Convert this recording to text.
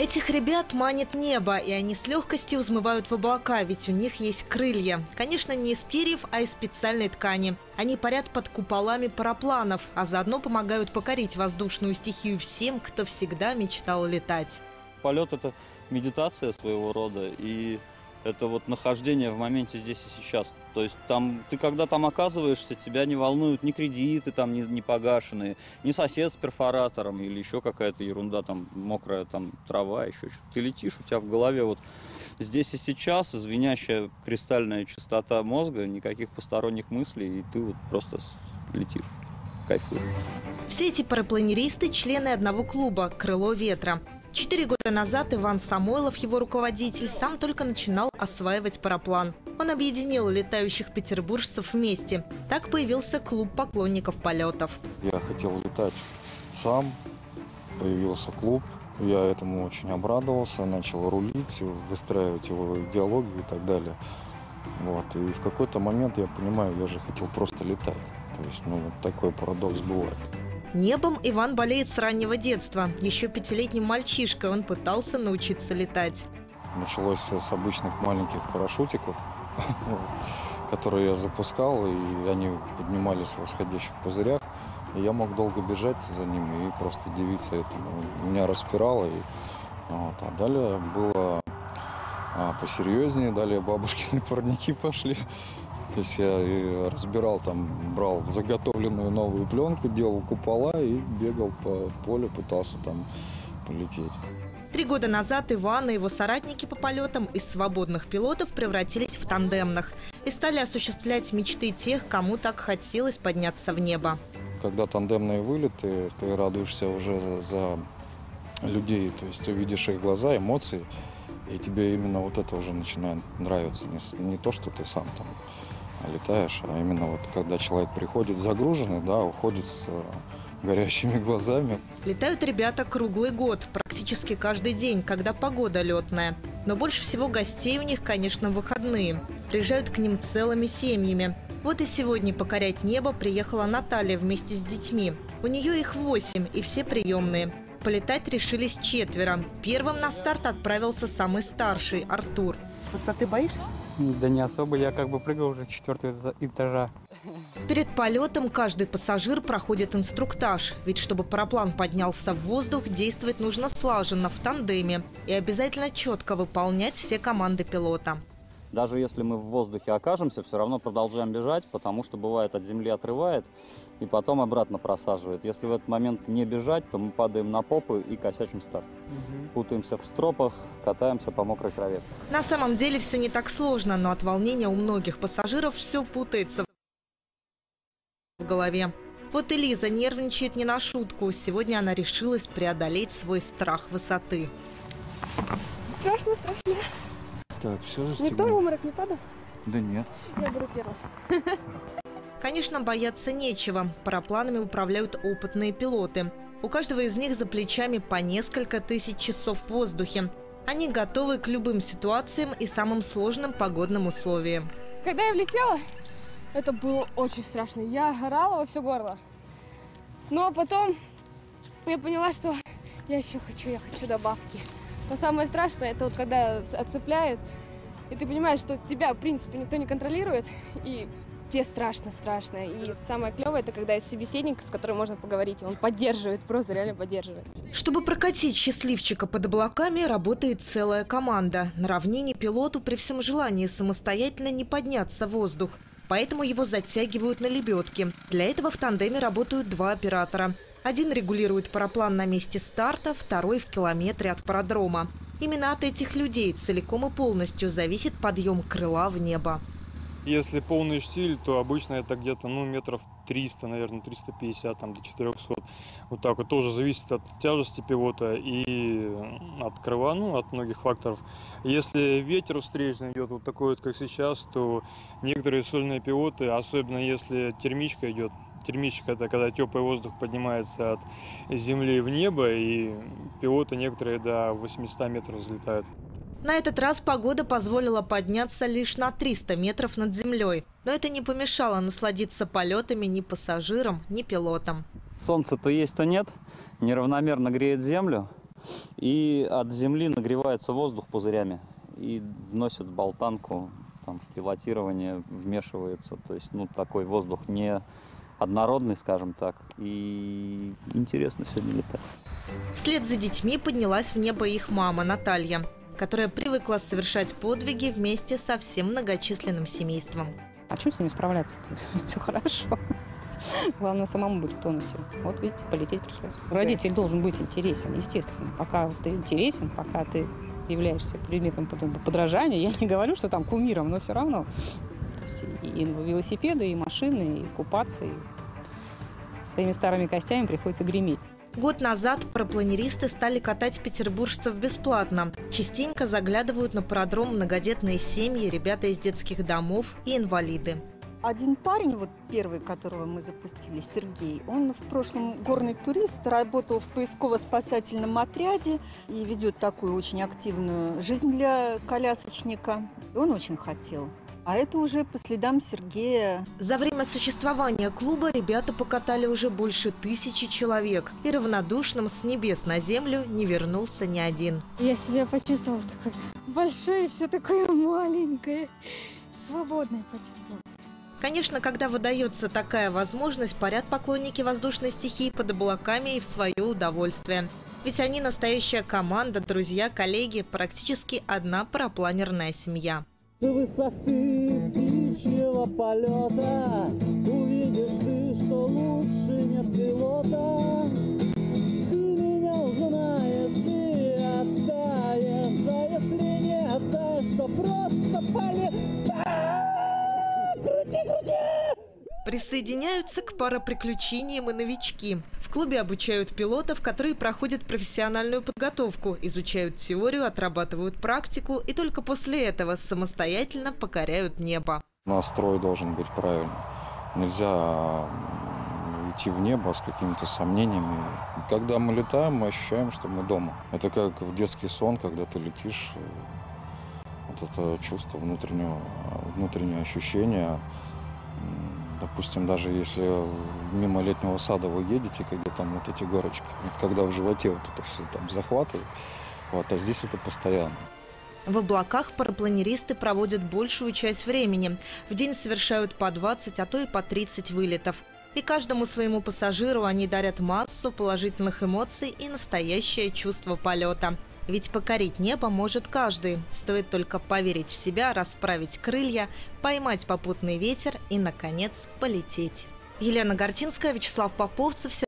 Этих ребят манит небо, и они с легкостью взмывают в облака, ведь у них есть крылья. Конечно, не из перьев, а из специальной ткани. Они парят под куполами парапланов, а заодно помогают покорить воздушную стихию всем, кто всегда мечтал летать. Полет – это медитация своего рода, и это вот нахождение в моменте здесь и сейчас. То есть там, ты когда там оказываешься, тебя не волнуют ни кредиты там не, не погашенные, ни сосед с перфоратором или еще какая-то ерунда, там мокрая там трава, еще что-то. Ты летишь, у тебя в голове вот здесь и сейчас звенящая кристальная чистота мозга, никаких посторонних мыслей, и ты вот просто летишь, кайфуешь. Все эти парапланеристы – члены одного клуба «Крыло ветра». Четыре года назад Иван Самойлов, его руководитель, сам только начинал осваивать параплан. Он объединил летающих петербуржцев вместе. Так появился клуб поклонников полетов. Я хотел летать сам, появился клуб. Я этому очень обрадовался, начал рулить, выстраивать его идеологию и так далее. Вот. И в какой-то момент я понимаю, я же хотел просто летать. То есть, ну, вот такой парадокс бывает. Небом Иван болеет с раннего детства. Еще пятилетним мальчишкой он пытался научиться летать. Началось с обычных маленьких парашютиков, которые я запускал, и они поднимались в восходящих пузырях. И я мог долго бежать за ними и просто дивиться этому. Меня распирало. И, вот. А далее было а, посерьезнее, далее бабушкины парники пошли. То есть я разбирал там, брал заготовленную новую пленку, делал купола и бегал по полю, пытался там полететь. Три года назад Иван и его соратники по полетам из свободных пилотов превратились в тандемных и стали осуществлять мечты тех, кому так хотелось подняться в небо. Когда тандемные вылеты, ты радуешься уже за людей, то есть увидишь их глаза, эмоции, и тебе именно вот это уже начинает нравиться. Не, не то, что ты сам там летаешь, а именно вот когда человек приходит загруженный, да, уходит с э, горящими глазами. Летают ребята круглый год, практически каждый день, когда погода летная. Но больше всего гостей у них, конечно, выходные. Приезжают к ним целыми семьями. Вот и сегодня покорять небо приехала Наталья вместе с детьми. У нее их восемь, и все приемные. Полетать решились четверо. Первым на старт отправился самый старший, Артур. Высоты боишься? Да не особо, я как бы прыгал уже четвертого этажа. Перед полетом каждый пассажир проходит инструктаж, ведь чтобы параплан поднялся в воздух, действовать нужно слаженно, в тандеме и обязательно четко выполнять все команды пилота. Даже если мы в воздухе окажемся, все равно продолжаем бежать, потому что бывает от земли отрывает и потом обратно просаживает. Если в этот момент не бежать, то мы падаем на попу и косячим старт. Угу. Путаемся в стропах, катаемся по мокрой траве. На самом деле все не так сложно, но от волнения у многих пассажиров все путается в голове. Вот и Лиза нервничает не на шутку. Сегодня она решилась преодолеть свой страх высоты. Страшно, страшно. Так, все Никто в обморок не падал? Да нет. Я беру первый. Конечно, бояться нечего. Парапланами управляют опытные пилоты. У каждого из них за плечами по несколько тысяч часов в воздухе. Они готовы к любым ситуациям и самым сложным погодным условиям. Когда я влетела, это было очень страшно. Я орала во все горло. Но потом я поняла, что я еще хочу, я хочу добавки. Но самое страшное, это вот когда отцепляют, и ты понимаешь, что тебя, в принципе, никто не контролирует, и тебе страшно-страшно. И самое клевое, это когда есть собеседник, с которым можно поговорить, он поддерживает, просто реально поддерживает. Чтобы прокатить счастливчика под облаками, работает целая команда. На равнине пилоту при всем желании самостоятельно не подняться в воздух. Поэтому его затягивают на лебедке. Для этого в тандеме работают два оператора – один регулирует параплан на месте старта, второй в километре от парадрома. Именно от этих людей целиком и полностью зависит подъем крыла в небо. Если полный штиль, то обычно это где-то ну, метров 300, наверное, 350 там, до 400. Вот так вот тоже зависит от тяжести пилота и от крыла, ну, от многих факторов. Если ветер встречный идет вот такой вот, как сейчас, то некоторые сольные пилоты, особенно если термичка идет, термичка это когда теплый воздух поднимается от земли в небо, и пилоты некоторые до 800 метров взлетают. На этот раз погода позволила подняться лишь на 300 метров над землей. Но это не помешало насладиться полетами ни пассажирам, ни пилотам. Солнце то есть, то нет. Неравномерно греет землю. И от земли нагревается воздух пузырями и вносят в болтанку, там в пилотирование вмешивается. То есть, ну, такой воздух не однородный, скажем так, и интересно сегодня летать. Вслед за детьми поднялась в небо их мама Наталья, которая привыкла совершать подвиги вместе со всем многочисленным семейством. А что с ними справляться-то? Все хорошо. Главное, самому быть в тонусе. Вот видите, полететь пришлось. Родитель должен быть интересен, естественно. Пока ты интересен, пока ты являешься предметом подражания, я не говорю, что там кумиром, но все равно. То есть и велосипеды, и машины, и купаться, и своими старыми костями приходится греметь. Год назад парапланеристы стали катать петербуржцев бесплатно. Частенько заглядывают на парадром многодетные семьи, ребята из детских домов и инвалиды. Один парень, вот первый, которого мы запустили, Сергей, он в прошлом горный турист, работал в поисково-спасательном отряде и ведет такую очень активную жизнь для колясочника. Он очень хотел. А это уже по следам Сергея. За время существования клуба ребята покатали уже больше тысячи человек. И равнодушным с небес на землю не вернулся ни один. Я себя почувствовала такой большой, все такое маленькое. Свободное почувствовала. Конечно, когда выдается такая возможность, парят поклонники воздушной стихии под облаками и в свое удовольствие. Ведь они настоящая команда, друзья, коллеги, практически одна парапланерная семья. Высоты птичьего полета увидишь ты, что лучше нет пилота. Ты меня узнаешь и оттаешь, а если не оттаешь, то просто полетай. Присоединяются к параприключениям и новички. В клубе обучают пилотов, которые проходят профессиональную подготовку, изучают теорию, отрабатывают практику и только после этого самостоятельно покоряют небо. Настрой должен быть правильный. Нельзя идти в небо с какими-то сомнениями. Когда мы летаем, мы ощущаем, что мы дома. Это как в детский сон, когда ты летишь, э, вот это чувство внутреннего, внутреннее ощущение Допустим, даже если мимо летнего сада вы едете, когда там вот эти горочки, вот когда в животе вот это все там захватывает, вот, а здесь это постоянно. В облаках парапланеристы проводят большую часть времени. В день совершают по 20, а то и по 30 вылетов. И каждому своему пассажиру они дарят массу положительных эмоций и настоящее чувство полета – ведь покорить небо может каждый. Стоит только поверить в себя, расправить крылья, поймать попутный ветер и, наконец, полететь. Елена Гортинская, Вячеслав Поповцев,